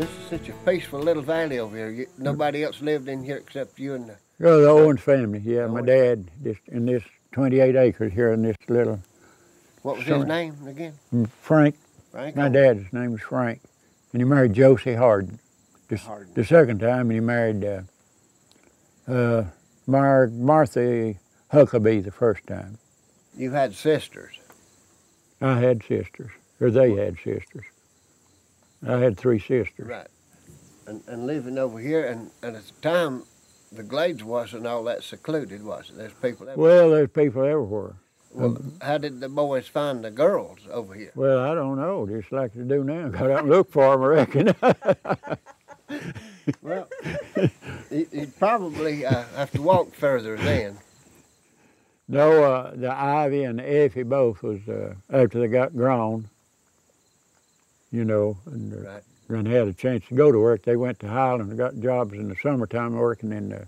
This is such a peaceful little valley over here. You, nobody else lived in here except you and the. Oh, the Owens family, yeah. My dad, just in this 28 acres here in this little What was Sorry. his name again? Frank. Frank. My Owens. dad's name was Frank, and he married Josie Harden. The, Harden. the second time, and he married uh, uh, Mar- Martha Huckabee the first time. You had sisters. I had sisters, or they had sisters. I had three sisters. Right. And, and living over here, and, and at the time, the Glades wasn't all that secluded, was it? There's people everywhere. Well, there's people everywhere. Well, how did the boys find the girls over here? Well, I don't know, just like they do now. Go out and look for them, I reckon. Well, you, you'd probably uh, have to walk further then. no, uh, the Ivy and the Effie both was uh, after they got grown. You know, and, uh, Right. and had a chance to go to work. They went to Highland and got jobs in the summertime working in the,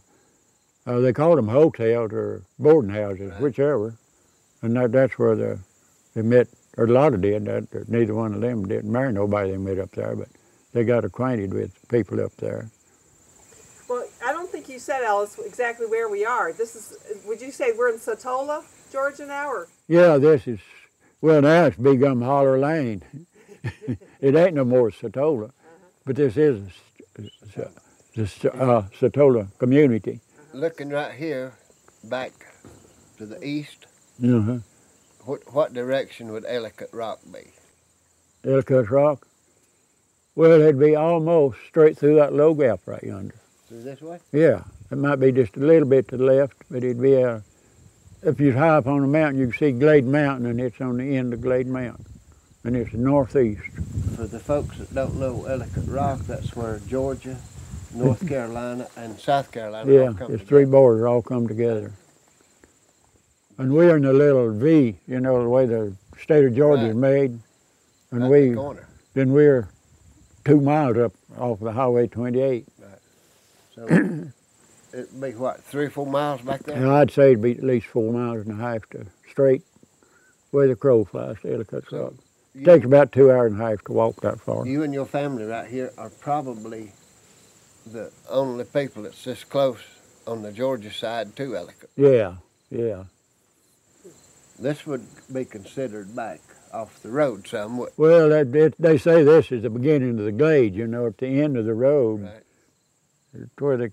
uh, they called them hotels or boarding houses, Right. whichever. And that, that's where the, they met, or a lot of did. That, neither one of them didn't marry nobody they met up there, but they got acquainted with people up there. Well, I don't think you said, Ellis, exactly where we are. This is, would you say we're in Satolah, Georgia now, or? Yeah, this is, well, now it's Big Gum Holler Lane. it ain't no more Satolah, but this is uh, the uh, Satolah community. Looking right here, back to the east, Uh-huh. what, what direction would Ellicott Rock be? Ellicott Rock. Well, it'd be almost straight through that low gap right yonder. Through this way? Yeah, it might be just a little bit to the left, but it'd be a, if you're high up on the mountain, you can see Glade Mountain, and it's on the end of Glade Mountain, and it's northeast. For the folks that don't know Ellicott Rock, that's where Georgia, North Carolina, and South Carolina all Yeah, come it's three borders all come together. And we're in the little V, you know, the way the state of Georgia is made. And we, the then we're two miles up off the Highway 28. Right. So it'd be what, three or four miles back there? And I'd say it'd be at least four miles and a half to straight where the crow flies to Ellicott So Rock. You, Takes about two hours and a half to walk that far. you and your family right here are probably the only people that's this close on the Georgia side to Ellicott. Yeah, yeah. This would be considered back off the road some, Well, that, it, they say this is the beginning of the glade, you know, at the end of the road. right? It's where they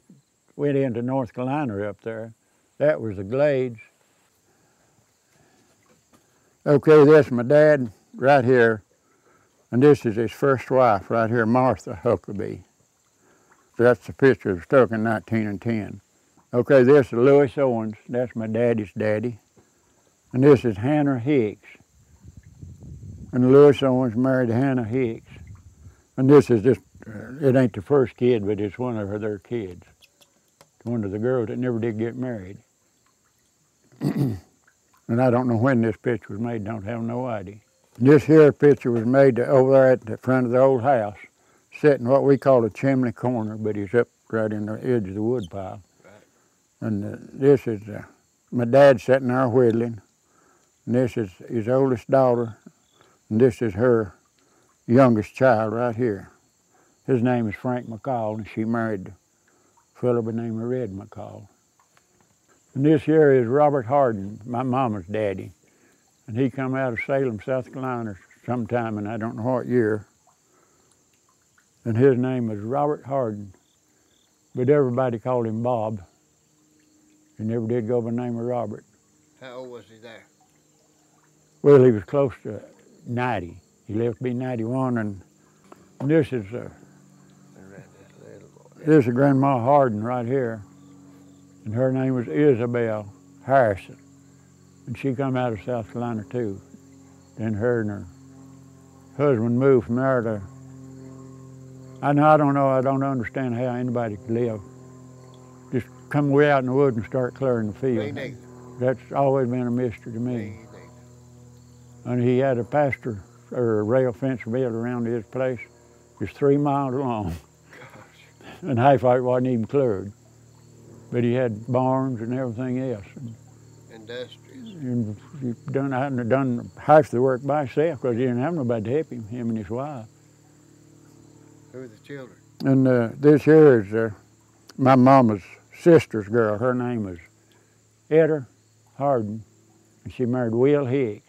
went into North Carolina up there. That was the Glades. Okay, this is my dad right here, and this is his first wife right here, Martha Huckabee. That's the picture that was in 19 and 10. Okay, this is Lewis Owens. That's my daddy's daddy. And this is Hannah Hicks. And Lewis Owens married Hannah Hicks. And this is just uh, it ain't the first kid, but it's one of their kids. One of the girls that never did get married. and I don't know when this picture was made, don't have no idea. This here picture was made over there at the front of the old house, sitting what we call a chimney corner, but he's up right in the edge of the wood pile. Right. And uh, this is uh, my dad sitting there whittling. And this is his oldest daughter, and this is her youngest child right here. His name is Frank McCall, and she married a fellow by the name of Red McCall. And this here is Robert Harden, my mama's daddy. And he come out of Salem, South Carolina sometime, and I don't know what year. And his name was Robert Harden. But everybody called him Bob. He never did go by the name of Robert. How old was he there? Well, he was close to 90. He lived to be 91, and this is uh, I read this little boy. this is Grandma Harden right here, and her name was Isabel Harrison, and she come out of South Carolina too. Then her and her husband moved from there to. I know I don't know. I don't understand how anybody could live. Just come way out in the woods and start clearing the field. neither. That's always been a mystery to me. Me. And he had a pasture or a rail fence built around his place. It's three miles long, Gosh. and half of it wasn't even cleared. But he had barns and everything else. And, Industrious. and he done, I hadn't done half the work by himself because he didn't have nobody to help him, him and his wife. Who are the children? And uh, this here is uh, my mama's sister's girl. Her name was Etta Harden, and she married Will Hicks.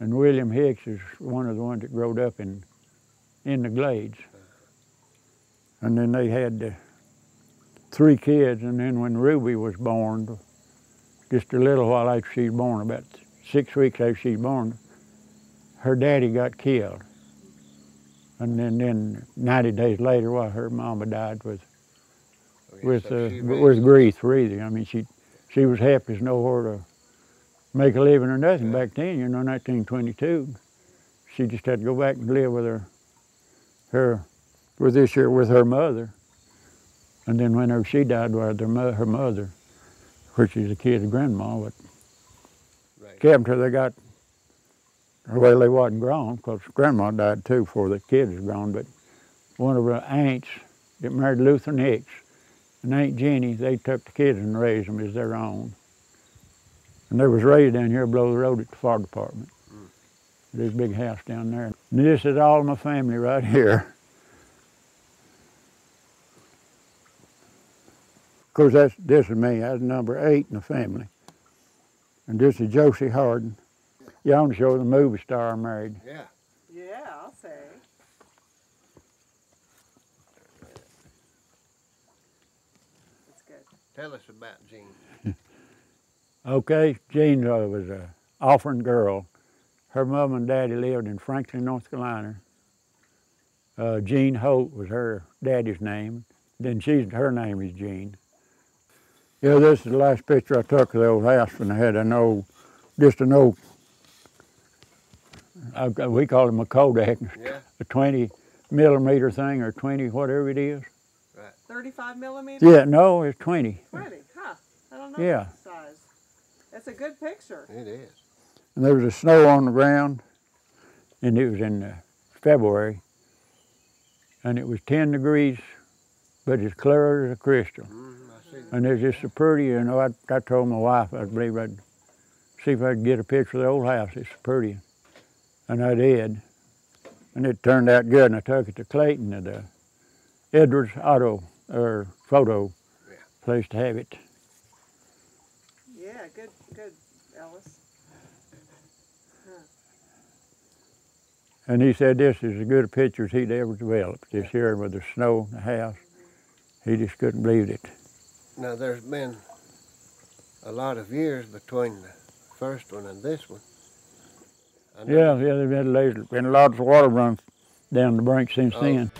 And William Hicks is one of the ones that growed up in in the Glades. And then they had uh, three kids, and then when Ruby was born, just a little while after she was born, about six weeks after she was born, her daddy got killed. And then, then 90 days later, well, her mama died with Oh, yeah, with so uh, with grief breathing. I mean, she she was happy as nowhere to make a living or nothing back then. You know, 1922. She just had to go back and live with her her with this year with her mother. And then whenever she died, mo- her mother, which is the kid's grandma, but Right. kept till they got well, they wasn't grown because grandma died too before the kid was grown. But one of her aunts that married Luther Hicks and Aunt Jenny, they took the kids and raised them as their own. And they was raised down here below the road at the fire department. Mm. There's a big house down there. And this is all my family right here. Of course, that's this is me. That's number eight in the family. And this is Josie Harden. Yeah, I want to show the movie star I married. Yeah. Yeah, I'll say. That's good. Tell us about Jean. Okay, Jean was a orphan girl. Her mom and daddy lived in Franklin, North Carolina. Uh, Jean Holt was her daddy's name. Then she's her name is Jean. Yeah, this is the last picture I took of the old house when I had an old, just an old. I, we call him a Kodak, Yeah. a 20 millimeter thing or 20 whatever it is. Right. 35 millimeter? Yeah, no, it's 20. 20, huh? I don't know Yeah. that size. That's a good picture. It is. and there was a snow on the ground, and it was in uh, February, and it was 10 degrees, but it's clear as a crystal. Mm, I see. And it's just so pretty, you know, I, I told my wife I believe I'd see if I could get a picture of the old house. It's so pretty. And I did. And it turned out good, and I took it to Clayton at the Edwards Auto, or Photo Yeah. place to have it. Yeah, good, good, Ellis. And he said this is as good a picture as he'd ever developed. This here with the snow in the house. He just couldn't believe it. Now, there's been a lot of years between the first one and this one. Yeah, yeah, there's been, been lots of water runs down the brink since Oh. then.